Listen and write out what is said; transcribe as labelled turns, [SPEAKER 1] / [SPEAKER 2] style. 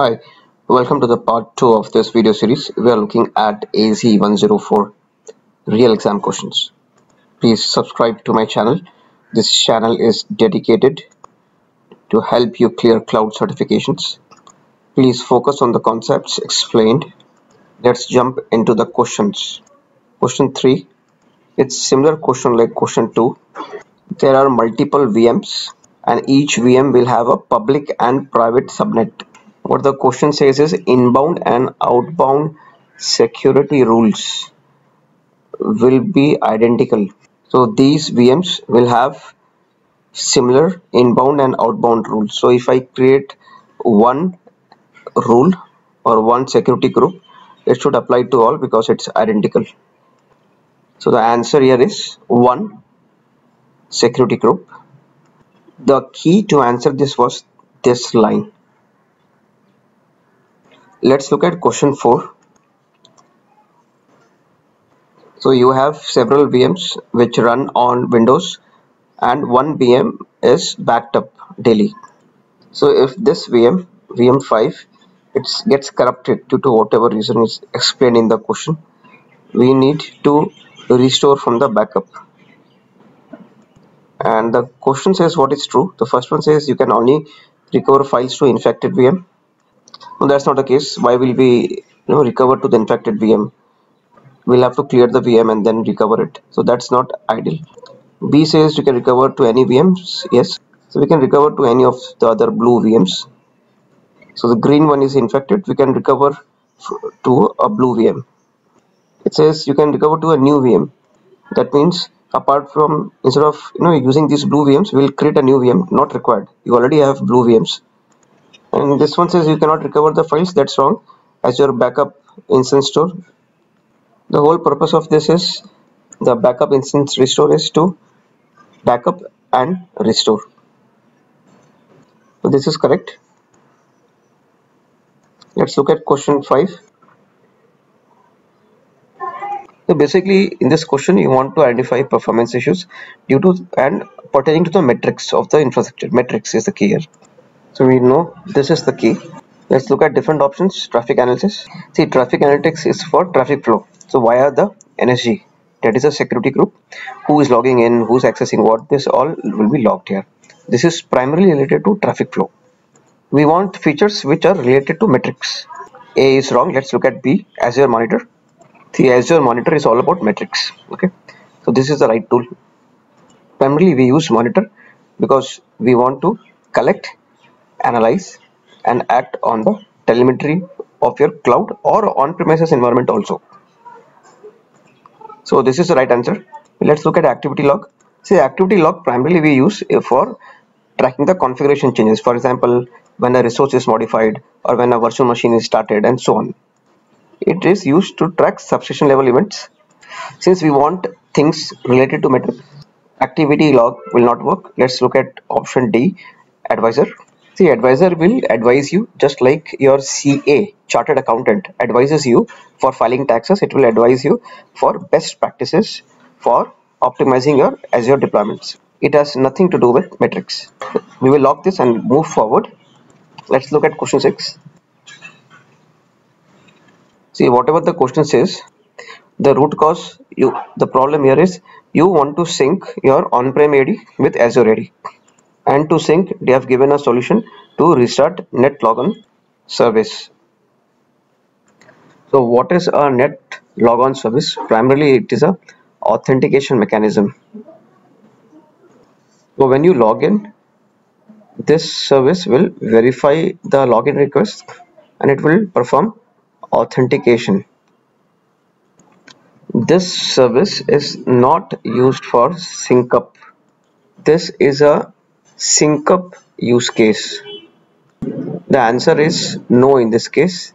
[SPEAKER 1] Hi, welcome to the part 2 of this video series. We are looking at AZ104 real exam questions. Please subscribe to my channel. This channel is dedicated to help you clear cloud certifications. Please focus on the concepts explained. Let's jump into the questions. Question 3. It's similar question like question 2. There are multiple VMs and each VM will have a public and private subnet what the question says is inbound and outbound security rules will be identical. So these VMs will have similar inbound and outbound rules. So if I create one rule or one security group it should apply to all because it's identical. So the answer here is one security group. The key to answer this was this line let's look at question 4 so you have several VMs which run on Windows and one VM is backed up daily. So if this VM VM5 it gets corrupted due to whatever reason is explained in the question we need to restore from the backup. And the question says what is true. The first one says you can only recover files to infected VM that's not the case. Why will we you know recover to the infected VM we'll have to clear the VM and then recover it. So that's not ideal. B says you can recover to any VMs yes. So we can recover to any of the other blue VMs so the green one is infected. We can recover to a blue VM it says you can recover to a new VM that means apart from instead of you know using these blue VMs we'll create a new VM not required. You already have blue VMs and this one says you cannot recover the files that's wrong Azure backup instance store. The whole purpose of this is the backup instance restore is to backup and restore. So this is correct. Let's look at question 5 so basically in this question you want to identify performance issues due to and pertaining to the metrics of the infrastructure. Metrics is the key here so we know this is the key. Let's look at different options traffic analysis. See traffic analytics is for traffic flow. So via the NSG that is a security group. Who is logging in? Who's accessing what? This all will be logged here. This is primarily related to traffic flow. We want features which are related to metrics. A is wrong. Let's look at b azure monitor. The azure monitor is all about metrics okay? So this is the right tool. Primarily we use monitor because we want to collect analyze and act on the telemetry of your cloud or on-premises environment also. So this is the right answer. Let's look at activity log. See activity log primarily we use for tracking the configuration changes. For example, when a resource is modified or when a virtual machine is started and so on. It is used to track subscription level events. Since we want things related to metrics, activity log will not work. Let's look at option D, advisor. See, advisor will advise you just like your CA, chartered accountant, advises you for filing taxes. It will advise you for best practices for optimizing your Azure deployments. It has nothing to do with metrics. We will lock this and move forward. Let's look at question 6. See, whatever the question says, the root cause, you the problem here is you want to sync your on-prem AD with Azure AD and to sync they have given a solution to restart net logon service. So what is a net logon service? Primarily it is a authentication mechanism. So when you log in this service will verify the login request and it will perform authentication. This service is not used for sync up. This is a sync up use case? The answer is no in this case.